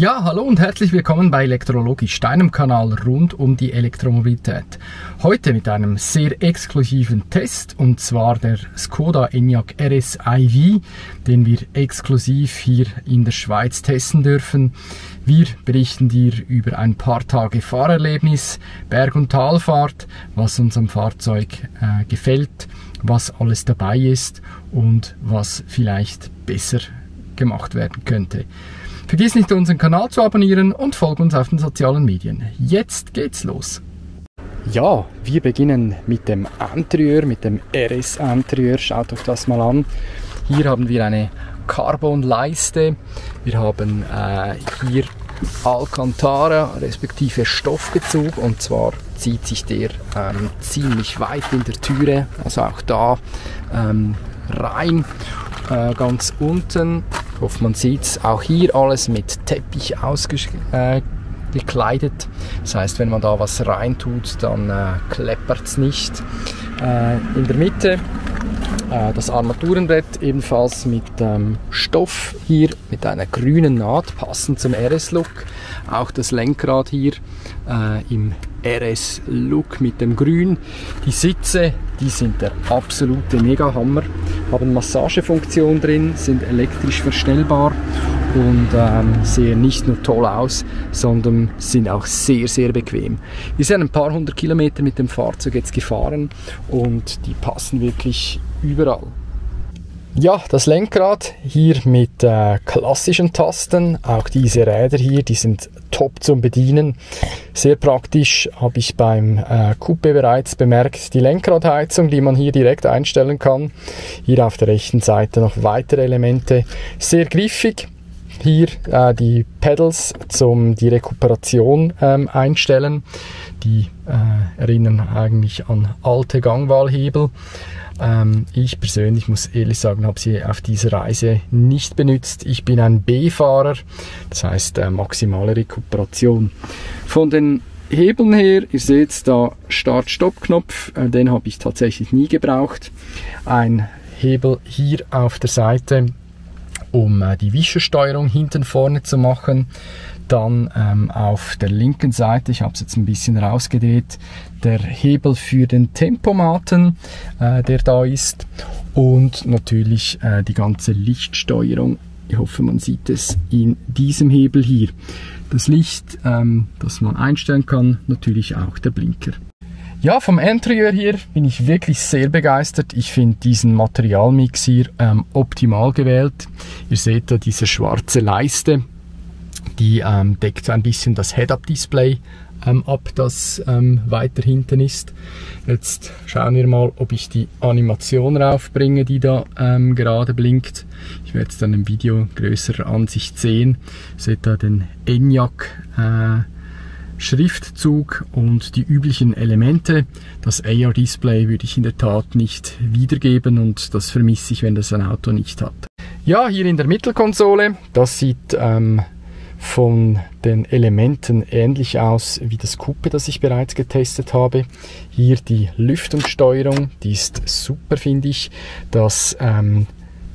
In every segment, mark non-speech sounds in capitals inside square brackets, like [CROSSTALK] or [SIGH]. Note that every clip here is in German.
Ja, hallo und herzlich willkommen bei Elektrologisch, deinem Kanal rund um die Elektromobilität. Heute mit einem sehr exklusiven Test und zwar der Skoda Enyaq RS iV, den wir exklusiv hier in der Schweiz testen dürfen. Wir berichten dir über ein paar Tage Fahrerlebnis, Berg- und Talfahrt, was uns am Fahrzeug äh, gefällt, was alles dabei ist und was vielleicht besser gemacht werden könnte. Vergiss nicht unseren Kanal zu abonnieren und folg uns auf den sozialen Medien. Jetzt geht's los. Ja, wir beginnen mit dem Interieur, mit dem RS Interieur. Schaut euch das mal an. Hier haben wir eine Carbon-Leiste. Wir haben äh, hier Alcantara respektive Stoffbezug und zwar zieht sich der ähm, ziemlich weit in der Türe, also auch da ähm, rein. Äh, ganz unten ich hoffe, man sieht es auch hier alles mit Teppich ausgekleidet. Äh, das heißt, wenn man da was reintut, dann äh, kleppert es nicht. Äh, in der Mitte äh, das Armaturenbrett ebenfalls mit ähm, Stoff hier, mit einer grünen Naht, passend zum RS-Look. Auch das Lenkrad hier äh, im RS-Look mit dem Grün. Die Sitze, die sind der absolute Mega-Hammer haben Massagefunktion drin, sind elektrisch verstellbar und ähm, sehen nicht nur toll aus, sondern sind auch sehr, sehr bequem. Wir sind ein paar hundert Kilometer mit dem Fahrzeug jetzt gefahren und die passen wirklich überall. Ja, das Lenkrad hier mit äh, klassischen Tasten. Auch diese Räder hier, die sind top zum Bedienen. Sehr praktisch habe ich beim äh, Coupe bereits bemerkt. Die Lenkradheizung, die man hier direkt einstellen kann. Hier auf der rechten Seite noch weitere Elemente. Sehr griffig. Hier äh, die Pedals zum die Rekuperation ähm, einstellen. Die äh, erinnern eigentlich an alte Gangwahlhebel. Ähm, ich persönlich muss ehrlich sagen, habe sie auf dieser Reise nicht benutzt. Ich bin ein B-Fahrer, das heißt äh, maximale Rekuperation. Von den Hebeln her, ihr seht da Start-Stopp-Knopf, äh, den habe ich tatsächlich nie gebraucht. Ein Hebel hier auf der Seite, um äh, die Wischersteuerung hinten vorne zu machen. Dann ähm, auf der linken Seite, ich habe es jetzt ein bisschen rausgedreht, der Hebel für den Tempomaten, äh, der da ist. Und natürlich äh, die ganze Lichtsteuerung. Ich hoffe, man sieht es in diesem Hebel hier. Das Licht, ähm, das man einstellen kann, natürlich auch der Blinker. Ja, vom Interieur hier bin ich wirklich sehr begeistert. Ich finde diesen Materialmix hier ähm, optimal gewählt. Ihr seht da diese schwarze Leiste die ähm, deckt so ein bisschen das Head-Up-Display ähm, ab, das ähm, weiter hinten ist. Jetzt schauen wir mal, ob ich die Animation raufbringe, die da ähm, gerade blinkt. Ich werde es dann im Video größerer Ansicht sehen. Ihr seht da den ENIAC äh, Schriftzug und die üblichen Elemente. Das AR-Display würde ich in der Tat nicht wiedergeben und das vermisse ich, wenn das ein Auto nicht hat. Ja, hier in der Mittelkonsole, das sieht ähm, von den Elementen ähnlich aus wie das Coupe, das ich bereits getestet habe. Hier die Lüftungssteuerung, die ist super, finde ich. Das ähm,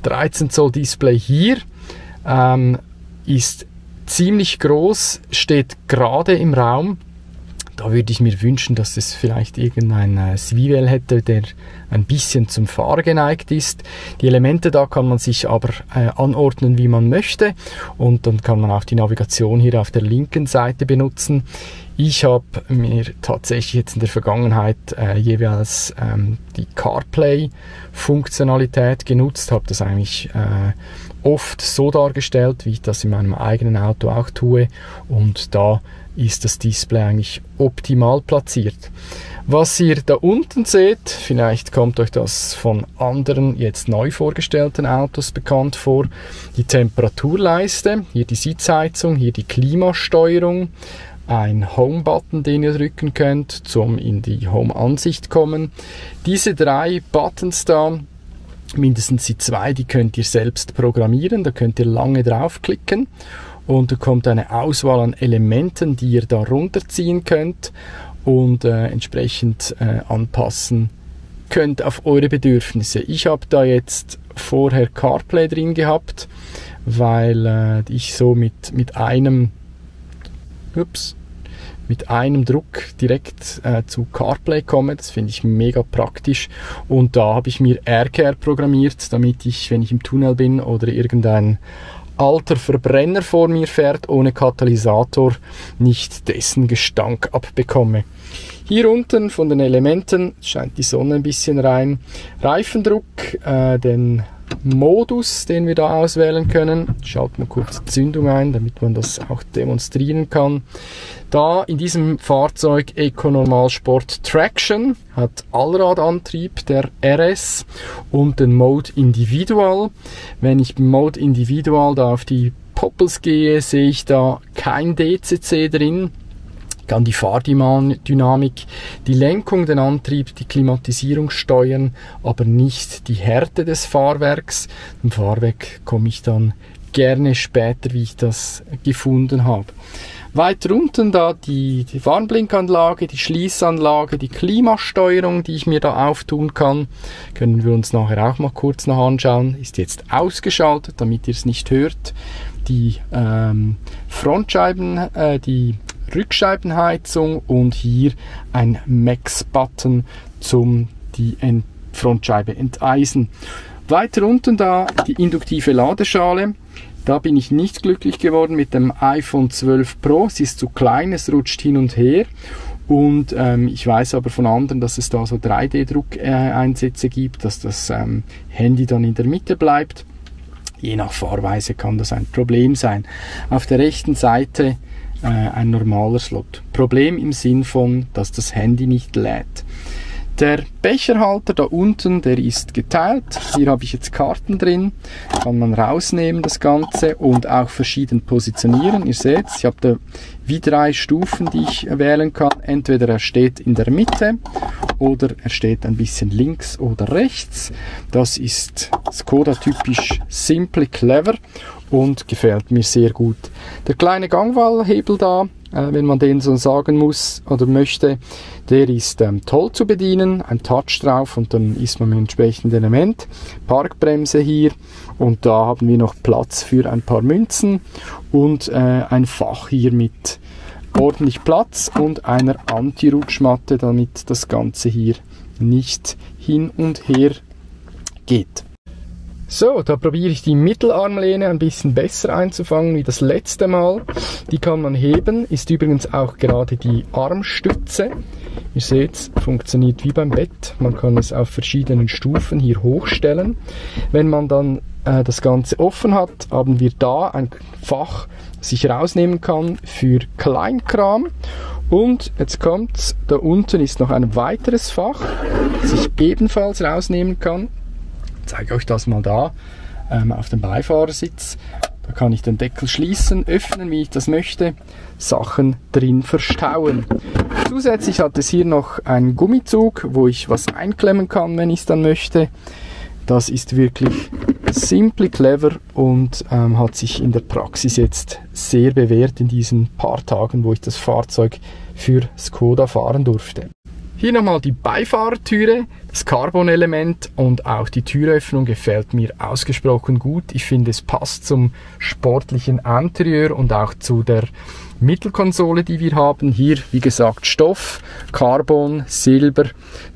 13 Zoll Display hier ähm, ist ziemlich groß, steht gerade im Raum da würde ich mir wünschen, dass es vielleicht irgendein äh, Zwiebel hätte, der ein bisschen zum Fahr geneigt ist. Die Elemente da kann man sich aber äh, anordnen, wie man möchte und dann kann man auch die Navigation hier auf der linken Seite benutzen. Ich habe mir tatsächlich jetzt in der Vergangenheit äh, jeweils ähm, die CarPlay-Funktionalität genutzt, habe das eigentlich äh, oft so dargestellt, wie ich das in meinem eigenen Auto auch tue und da ist das Display eigentlich optimal platziert. Was ihr da unten seht, vielleicht kommt euch das von anderen jetzt neu vorgestellten Autos bekannt vor, die Temperaturleiste, hier die Sitzheizung, hier die Klimasteuerung, ein Home-Button, den ihr drücken könnt, zum in die Home-Ansicht kommen. Diese drei Buttons da, mindestens die zwei, die könnt ihr selbst programmieren, da könnt ihr lange draufklicken. Und da kommt eine Auswahl an Elementen, die ihr da runterziehen könnt und äh, entsprechend äh, anpassen könnt auf eure Bedürfnisse. Ich habe da jetzt vorher CarPlay drin gehabt, weil äh, ich so mit, mit einem ups, mit einem Druck direkt äh, zu CarPlay komme. Das finde ich mega praktisch. Und da habe ich mir AirCare programmiert, damit ich, wenn ich im Tunnel bin oder irgendein alter Verbrenner vor mir fährt ohne Katalysator, nicht dessen Gestank abbekomme. Hier unten von den Elementen scheint die Sonne ein bisschen rein. Reifendruck, äh, den Modus, den wir da auswählen können. Schalten wir kurz Zündung ein, damit man das auch demonstrieren kann. Da in diesem Fahrzeug Eco Normal Sport Traction hat Allradantrieb der RS und den Mode Individual. Wenn ich im Mode Individual da auf die Poppels gehe, sehe ich da kein DCC drin kann die Fahrdynamik, die Lenkung, den Antrieb, die Klimatisierung steuern, aber nicht die Härte des Fahrwerks. Im Fahrwerk komme ich dann gerne später, wie ich das gefunden habe. Weiter unten da die, die Warnblinkanlage, die Schließanlage, die Klimasteuerung, die ich mir da auftun kann. Können wir uns nachher auch mal kurz noch anschauen. Ist jetzt ausgeschaltet, damit ihr es nicht hört. Die ähm, Frontscheiben, äh, die Rückscheibenheizung und hier ein Max-Button zum die Ent Frontscheibe enteisen. Weiter unten da die induktive Ladeschale. Da bin ich nicht glücklich geworden mit dem iPhone 12 Pro. Es ist zu klein, es rutscht hin und her. Und ähm, ich weiß aber von anderen, dass es da so 3D-Druckeinsätze gibt, dass das ähm, Handy dann in der Mitte bleibt. Je nach Fahrweise kann das ein Problem sein. Auf der rechten Seite äh, ein normaler Slot. Problem im Sinn von, dass das Handy nicht lädt. Der Becherhalter da unten, der ist geteilt. Hier habe ich jetzt Karten drin. Kann man rausnehmen das Ganze und auch verschieden positionieren. Ihr seht, ich habe da wie drei Stufen, die ich wählen kann. Entweder er steht in der Mitte oder er steht ein bisschen links oder rechts. Das ist Skoda typisch simple clever und gefällt mir sehr gut. Der kleine Gangwallhebel da, äh, wenn man den so sagen muss oder möchte, der ist ähm, toll zu bedienen, ein Touch drauf und dann ist man mit entsprechendem Element. Parkbremse hier und da haben wir noch Platz für ein paar Münzen und äh, ein Fach hier mit ordentlich Platz und einer Anti-Rutschmatte, damit das Ganze hier nicht hin und her geht. So, da probiere ich die Mittelarmlehne ein bisschen besser einzufangen wie das letzte Mal. Die kann man heben, ist übrigens auch gerade die Armstütze. Ihr seht, funktioniert wie beim Bett. Man kann es auf verschiedenen Stufen hier hochstellen. Wenn man dann äh, das Ganze offen hat, haben wir da ein Fach, das ich rausnehmen kann für Kleinkram. Und jetzt kommt's, da unten ist noch ein weiteres Fach, das ich ebenfalls rausnehmen kann zeige euch das mal da ähm, auf dem Beifahrersitz. Da kann ich den Deckel schließen, öffnen, wie ich das möchte, Sachen drin verstauen. Zusätzlich hat es hier noch einen Gummizug, wo ich was einklemmen kann, wenn ich es dann möchte. Das ist wirklich simply clever und ähm, hat sich in der Praxis jetzt sehr bewährt in diesen paar Tagen, wo ich das Fahrzeug für Skoda fahren durfte. Hier nochmal die Beifahrertüre, das Carbon-Element und auch die Türöffnung gefällt mir ausgesprochen gut. Ich finde, es passt zum sportlichen Interieur und auch zu der Mittelkonsole, die wir haben. Hier, wie gesagt, Stoff, Carbon, Silber,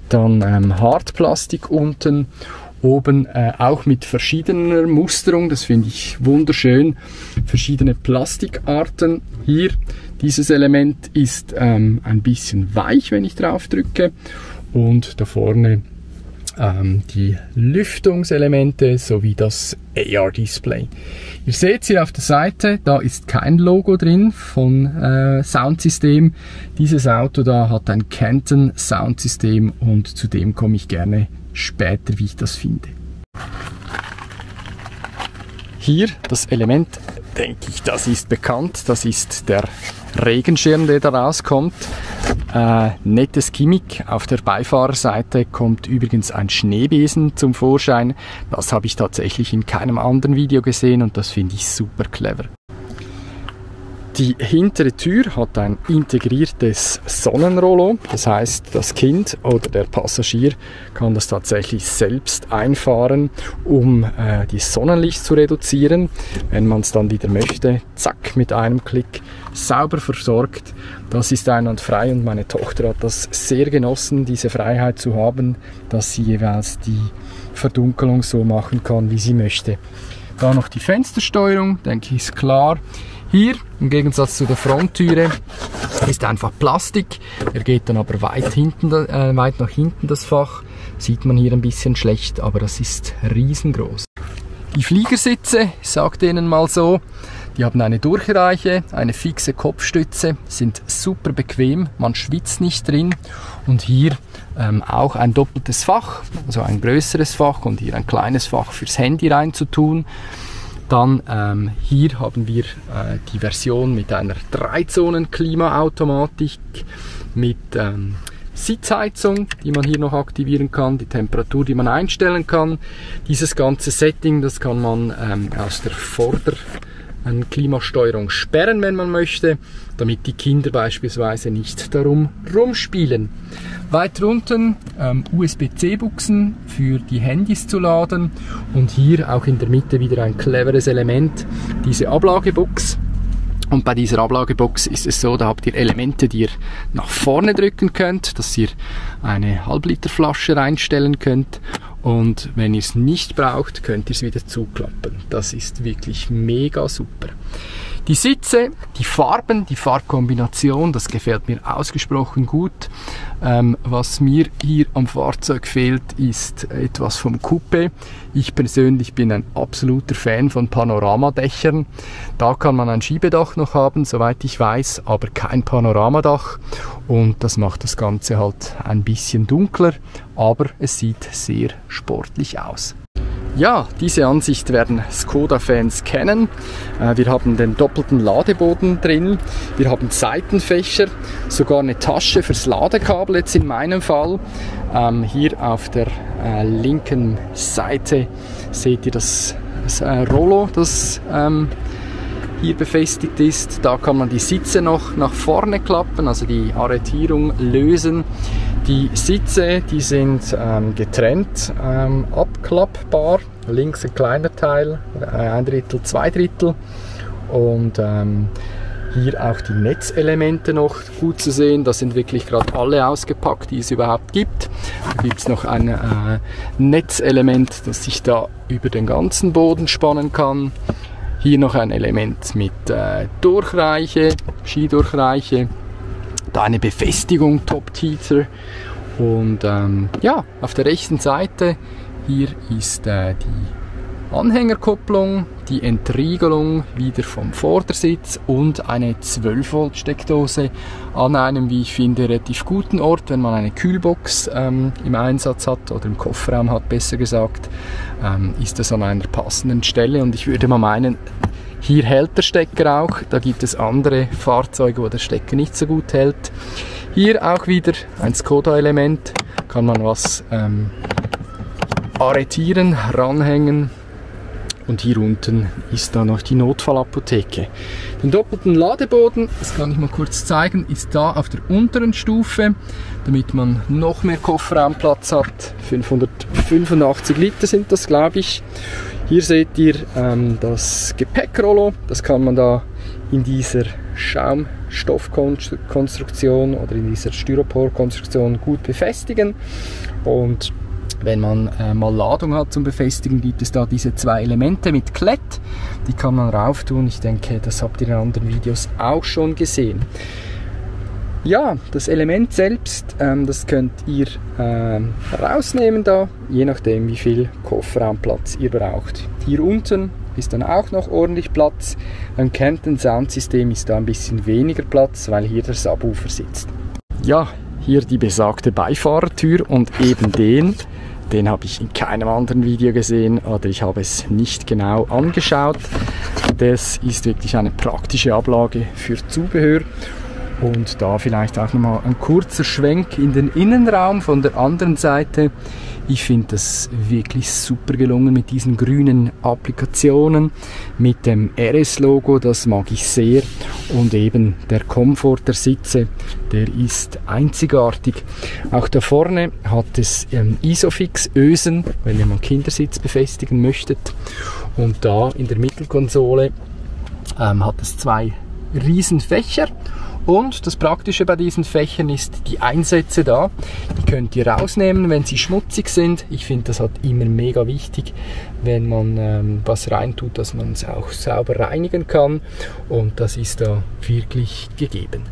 dann ähm, Hartplastik unten oben äh, auch mit verschiedener Musterung, das finde ich wunderschön, verschiedene Plastikarten hier dieses Element ist ähm, ein bisschen weich, wenn ich drauf drücke. Und da vorne ähm, die Lüftungselemente sowie das AR-Display. Ihr seht hier auf der Seite, da ist kein Logo drin von äh, Soundsystem. Dieses Auto da hat ein Canton Soundsystem und zu dem komme ich gerne später, wie ich das finde. Hier das Element, denke ich, das ist bekannt. Das ist der Regenschirm, der da rauskommt. Äh, nettes Gimmick. Auf der Beifahrerseite kommt übrigens ein Schneebesen zum Vorschein. Das habe ich tatsächlich in keinem anderen Video gesehen und das finde ich super clever. Die hintere Tür hat ein integriertes Sonnenrollo, das heißt, das Kind oder der Passagier kann das tatsächlich selbst einfahren, um äh, die Sonnenlicht zu reduzieren. Wenn man es dann wieder möchte, zack, mit einem Klick sauber versorgt. Das ist einwandfrei und meine Tochter hat das sehr genossen, diese Freiheit zu haben, dass sie jeweils die Verdunkelung so machen kann, wie sie möchte. Da noch die Fenstersteuerung, denke ich, ist klar. Hier, im Gegensatz zu der Fronttüre, ist einfach Plastik. Er geht dann aber weit, hinten, äh, weit nach hinten, das Fach. Sieht man hier ein bisschen schlecht, aber das ist riesengroß. Die Fliegersitze, ich sage denen mal so, die haben eine Durchreiche, eine fixe Kopfstütze, sind super bequem, man schwitzt nicht drin und hier ähm, auch ein doppeltes Fach, also ein größeres Fach und hier ein kleines Fach fürs Handy reinzutun. Dann ähm, hier haben wir äh, die Version mit einer 3-Zonen-Klimaautomatik mit ähm, Sitzheizung, die man hier noch aktivieren kann, die Temperatur, die man einstellen kann. Dieses ganze Setting, das kann man ähm, aus der Vorder- Klimasteuerung sperren, wenn man möchte, damit die Kinder beispielsweise nicht darum rumspielen. Weiter unten ähm, USB-C-Buchsen für die Handys zu laden und hier auch in der Mitte wieder ein cleveres Element, diese Ablagebox. Und bei dieser Ablagebox ist es so, da habt ihr Elemente, die ihr nach vorne drücken könnt, dass ihr eine Halbliterflasche reinstellen könnt und wenn ihr es nicht braucht, könnt ihr es wieder zuklappen. Das ist wirklich mega super. Die Sitze, die Farben, die Farbkombination, das gefällt mir ausgesprochen gut. Ähm, was mir hier am Fahrzeug fehlt, ist etwas vom Coupé. Ich persönlich bin ein absoluter Fan von Panoramadächern. Da kann man ein Schiebedach noch haben, soweit ich weiß, aber kein Panoramadach. Und das macht das Ganze halt ein bisschen dunkler, aber es sieht sehr sportlich aus. Ja, diese Ansicht werden Skoda-Fans kennen. Äh, wir haben den doppelten Ladeboden drin, wir haben Seitenfächer, sogar eine Tasche fürs Ladekabel jetzt in meinem Fall. Ähm, hier auf der äh, linken Seite seht ihr das, das äh, Rollo, das ähm, hier befestigt ist. Da kann man die Sitze noch nach vorne klappen, also die Arretierung lösen. Die Sitze, die sind ähm, getrennt, ähm, abklappbar. Links ein kleiner Teil, äh, ein Drittel, zwei Drittel. Und ähm, hier auch die Netzelemente noch gut zu sehen. Da sind wirklich gerade alle ausgepackt, die es überhaupt gibt. Da gibt es noch ein äh, Netzelement, das sich da über den ganzen Boden spannen kann. Hier noch ein Element mit äh, Durchreiche, Skidurchreiche. Da eine Befestigung Top Teeter. Und ähm, ja, auf der rechten Seite hier ist äh, die Anhängerkupplung, die Entriegelung wieder vom Vordersitz und eine 12 Volt Steckdose an einem, wie ich finde, relativ guten Ort, wenn man eine Kühlbox ähm, im Einsatz hat oder im Kofferraum hat, besser gesagt, ähm, ist das an einer passenden Stelle und ich würde mal meinen, hier hält der Stecker auch, da gibt es andere Fahrzeuge, wo der Stecker nicht so gut hält. Hier auch wieder ein Skoda-Element, kann man was ähm, arretieren, ranhängen, und hier unten ist dann noch die Notfallapotheke. Den doppelten Ladeboden, das kann ich mal kurz zeigen, ist da auf der unteren Stufe, damit man noch mehr Kofferraumplatz hat. 585 Liter sind das, glaube ich. Hier seht ihr ähm, das Gepäckrollo, das kann man da in dieser Schaumstoffkonstruktion oder in dieser Styroporkonstruktion gut befestigen und wenn man äh, mal Ladung hat zum Befestigen, gibt es da diese zwei Elemente mit Klett. Die kann man rauf tun. Ich denke, das habt ihr in anderen Videos auch schon gesehen. Ja, das Element selbst, ähm, das könnt ihr ähm, rausnehmen da, je nachdem wie viel Kofferraumplatz ihr braucht. Hier unten ist dann auch noch ordentlich Platz. Beim Camden Sound System ist da ein bisschen weniger Platz, weil hier der Subwoofer sitzt. Ja, hier die besagte Beifahrertür und eben den den habe ich in keinem anderen Video gesehen oder ich habe es nicht genau angeschaut. Das ist wirklich eine praktische Ablage für Zubehör. Und da vielleicht auch nochmal ein kurzer Schwenk in den Innenraum von der anderen Seite. Ich finde das wirklich super gelungen mit diesen grünen Applikationen, mit dem RS-Logo, das mag ich sehr. Und eben der Komfort der Sitze, der ist einzigartig. Auch da vorne hat es ähm, Isofix-Ösen, wenn ihr mal Kindersitz befestigen möchtet. Und da in der Mittelkonsole ähm, hat es zwei Riesenfächer und das Praktische bei diesen Fächern ist die Einsätze da. Die könnt ihr rausnehmen, wenn sie schmutzig sind. Ich finde das halt immer mega wichtig, wenn man ähm, was reintut, dass man es auch sauber reinigen kann. Und das ist da wirklich gegeben.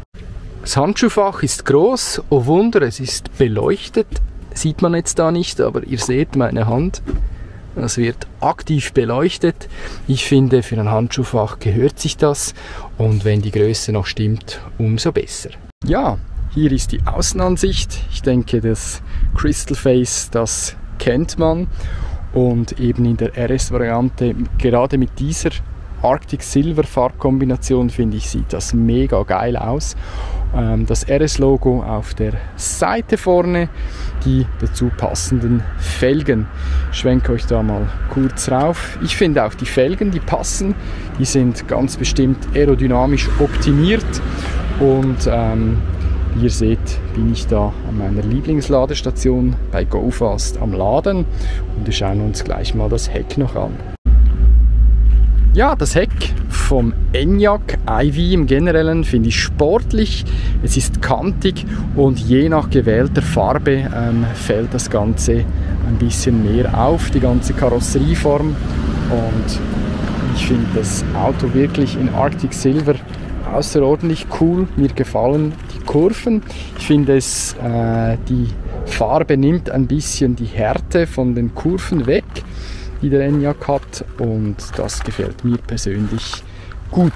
Das Handschuhfach ist groß. Oh Wunder, es ist beleuchtet. Sieht man jetzt da nicht, aber ihr seht meine Hand. Das wird aktiv beleuchtet. Ich finde, für ein Handschuhfach gehört sich das und wenn die Größe noch stimmt, umso besser. Ja, hier ist die Außenansicht. Ich denke, das Crystal Face, das kennt man und eben in der RS-Variante, gerade mit dieser Arctic Silver Farbkombination finde ich, sieht das mega geil aus. Ähm, das RS-Logo auf der Seite vorne, die dazu passenden Felgen. Ich schwenke euch da mal kurz rauf. Ich finde auch die Felgen, die passen, die sind ganz bestimmt aerodynamisch optimiert und ähm, wie ihr seht, bin ich da an meiner Lieblingsladestation bei GoFast am Laden und wir schauen uns gleich mal das Heck noch an. Ja, das Heck vom Enyaq iV im Generellen finde ich sportlich. Es ist kantig und je nach gewählter Farbe ähm, fällt das Ganze ein bisschen mehr auf, die ganze Karosserieform. Und ich finde das Auto wirklich in Arctic Silver außerordentlich cool. Mir gefallen die Kurven. Ich finde es, äh, die Farbe nimmt ein bisschen die Härte von den Kurven weg die der Enyaq hat und das gefällt mir persönlich gut.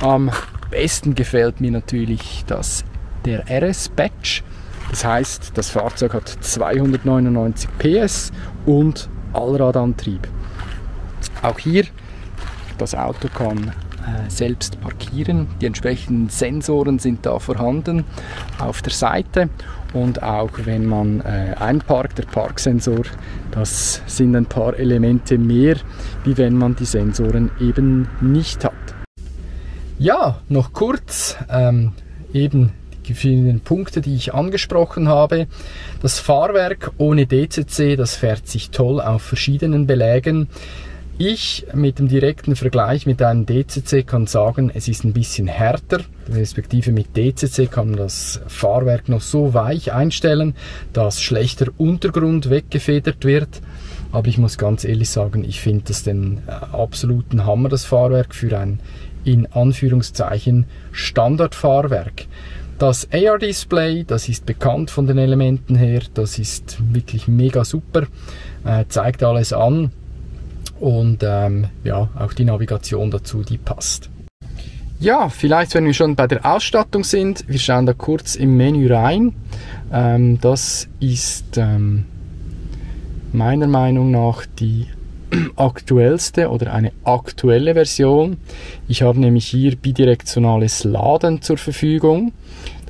Am besten gefällt mir natürlich das der RS Badge. Das heißt, das Fahrzeug hat 299 PS und Allradantrieb. Auch hier, das Auto kann selbst parkieren. Die entsprechenden Sensoren sind da vorhanden auf der Seite und auch wenn man äh, einparkt, der Parksensor, das sind ein paar Elemente mehr, wie wenn man die Sensoren eben nicht hat. Ja, noch kurz ähm, eben die vielen Punkte, die ich angesprochen habe. Das Fahrwerk ohne DCC, das fährt sich toll auf verschiedenen Belägen. Ich mit dem direkten Vergleich mit einem DCC kann sagen, es ist ein bisschen härter, respektive mit DCC kann man das Fahrwerk noch so weich einstellen, dass schlechter Untergrund weggefedert wird. Aber ich muss ganz ehrlich sagen, ich finde das den äh, absoluten Hammer, das Fahrwerk, für ein in Anführungszeichen Standardfahrwerk. Das AR-Display, das ist bekannt von den Elementen her, das ist wirklich mega super, äh, zeigt alles an und ähm, ja, auch die Navigation dazu, die passt. Ja, vielleicht wenn wir schon bei der Ausstattung sind, wir schauen da kurz im Menü rein. Ähm, das ist ähm, meiner Meinung nach die [CLEARS THROAT] aktuellste oder eine aktuelle Version. Ich habe nämlich hier bidirektionales Laden zur Verfügung.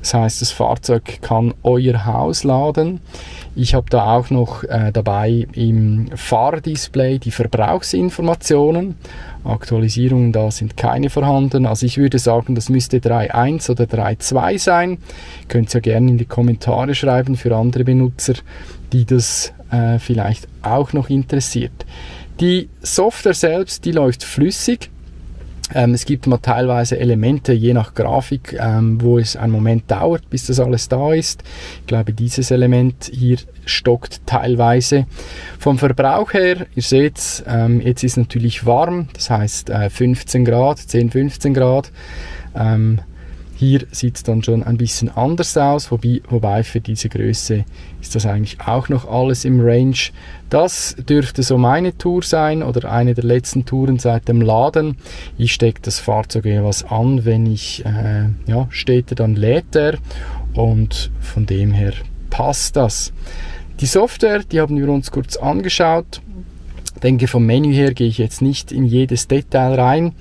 Das heißt, das Fahrzeug kann euer Haus laden. Ich habe da auch noch äh, dabei im Fahrdisplay die Verbrauchsinformationen. Aktualisierungen da sind keine vorhanden. Also ich würde sagen, das müsste 3.1 oder 3.2 sein. Könnt ihr ja gerne in die Kommentare schreiben für andere Benutzer, die das äh, vielleicht auch noch interessiert. Die Software selbst, die läuft flüssig. Ähm, es gibt mal teilweise Elemente, je nach Grafik, ähm, wo es einen Moment dauert, bis das alles da ist. Ich glaube, dieses Element hier stockt teilweise. Vom Verbrauch her, ihr seht, ähm, jetzt ist natürlich warm, das heißt äh, 15 Grad, 10, 15 Grad. Hier sieht es dann schon ein bisschen anders aus, wobei, wobei für diese Größe ist das eigentlich auch noch alles im Range. Das dürfte so meine Tour sein oder eine der letzten Touren seit dem Laden. Ich stecke das Fahrzeug etwas an, wenn ich äh, ja, steht, dann lädt er und von dem her passt das. Die Software, die haben wir uns kurz angeschaut. Ich denke, vom Menü her gehe ich jetzt nicht in jedes Detail rein.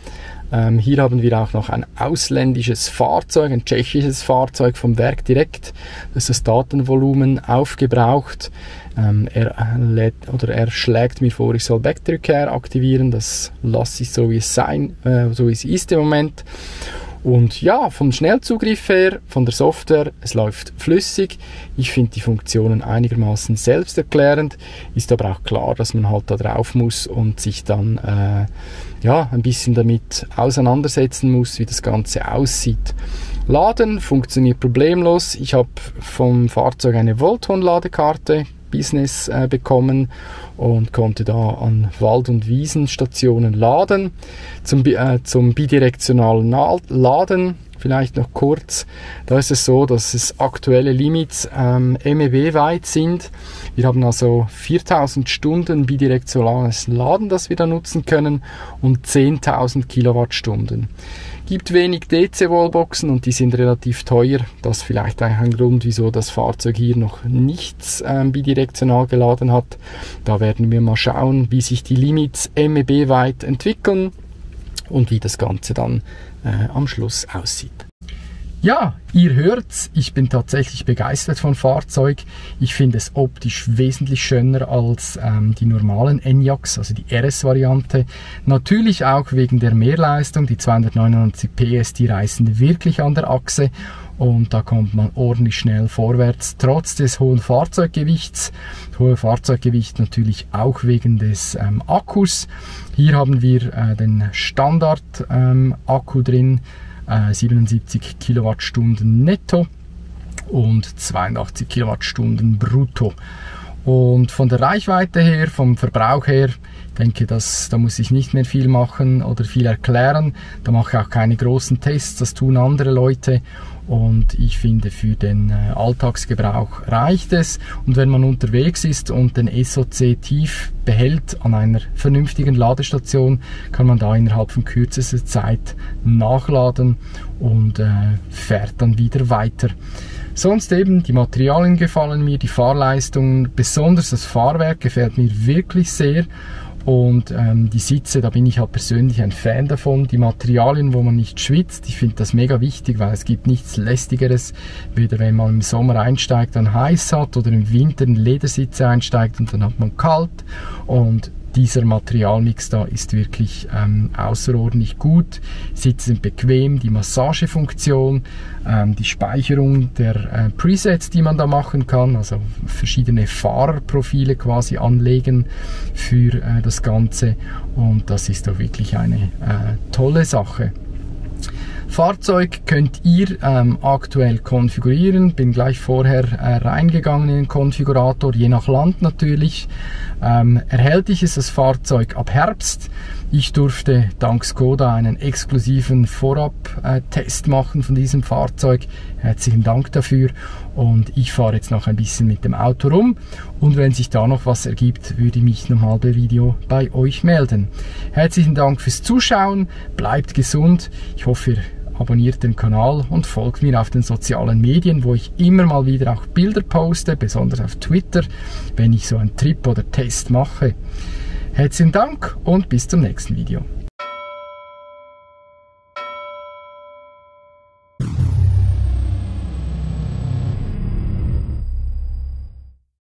Ähm, hier haben wir auch noch ein ausländisches Fahrzeug, ein tschechisches Fahrzeug vom Werk direkt, das das Datenvolumen aufgebraucht. Ähm, er, lädt, oder er schlägt mir vor, ich soll Backtrückkehr aktivieren. Das lasse ich so wie es sein, äh, so wie es ist im Moment. Und ja, vom Schnellzugriff her, von der Software, es läuft flüssig. Ich finde die Funktionen einigermaßen selbsterklärend. Ist aber auch klar, dass man halt da drauf muss und sich dann äh, ja, ein bisschen damit auseinandersetzen muss, wie das Ganze aussieht. Laden funktioniert problemlos. Ich habe vom Fahrzeug eine Volton-Ladekarte Business äh, bekommen und konnte da an Wald- und Wiesenstationen laden. Zum, äh, zum bidirektionalen Laden vielleicht noch kurz. Da ist es so, dass es aktuelle Limits ähm, MEB weit sind. Wir haben also 4000 Stunden bidirektionales Laden, das wir da nutzen können und 10.000 Kilowattstunden gibt wenig DC-Wallboxen und die sind relativ teuer. Das ist vielleicht ein Grund, wieso das Fahrzeug hier noch nichts ähm, bidirektional geladen hat. Da werden wir mal schauen, wie sich die Limits MEB weit entwickeln und wie das Ganze dann äh, am Schluss aussieht. Ja, ihr hört's, ich bin tatsächlich begeistert vom Fahrzeug. Ich finde es optisch wesentlich schöner als ähm, die normalen Enyaqs, also die RS-Variante. Natürlich auch wegen der Mehrleistung. Die 299 PS, die reißen wirklich an der Achse und da kommt man ordentlich schnell vorwärts, trotz des hohen Fahrzeuggewichts. Hohe Fahrzeuggewicht natürlich auch wegen des ähm, Akkus. Hier haben wir äh, den Standard-Akku ähm, drin 77 äh, Kilowattstunden netto und 82 Kilowattstunden brutto. Und von der Reichweite her, vom Verbrauch her, denke, dass, da muss ich nicht mehr viel machen oder viel erklären. Da mache ich auch keine großen Tests, das tun andere Leute. Und ich finde, für den äh, Alltagsgebrauch reicht es. Und wenn man unterwegs ist und den SOC tief behält an einer vernünftigen Ladestation, kann man da innerhalb von kürzester Zeit nachladen und äh, fährt dann wieder weiter. Sonst eben die Materialien gefallen mir, die Fahrleistung, besonders das Fahrwerk gefällt mir wirklich sehr und ähm, die Sitze, da bin ich halt persönlich ein Fan davon. Die Materialien, wo man nicht schwitzt, ich finde das mega wichtig, weil es gibt nichts lästigeres, weder wenn man im Sommer einsteigt, dann heiß hat oder im Winter in Ledersitze einsteigt und dann hat man kalt. Und dieser Materialmix da ist wirklich ähm, außerordentlich gut. Sitze sind bequem, die Massagefunktion, ähm, die Speicherung der äh, Presets, die man da machen kann, also verschiedene Fahrerprofile quasi anlegen für äh, das Ganze und das ist doch wirklich eine äh, tolle Sache. Fahrzeug könnt ihr ähm, aktuell konfigurieren. Bin gleich vorher äh, reingegangen in den Konfigurator, je nach Land natürlich. Ähm, erhältlich ist das Fahrzeug ab Herbst. Ich durfte dank Skoda einen exklusiven Vorab-Test machen von diesem Fahrzeug. Herzlichen Dank dafür. Und ich fahre jetzt noch ein bisschen mit dem Auto rum. Und wenn sich da noch was ergibt, würde ich mich nochmal bei Video bei euch melden. Herzlichen Dank fürs Zuschauen. Bleibt gesund. Ich hoffe, ihr abonniert den Kanal und folgt mir auf den sozialen Medien, wo ich immer mal wieder auch Bilder poste, besonders auf Twitter, wenn ich so einen Trip oder Test mache. Herzlichen Dank und bis zum nächsten Video.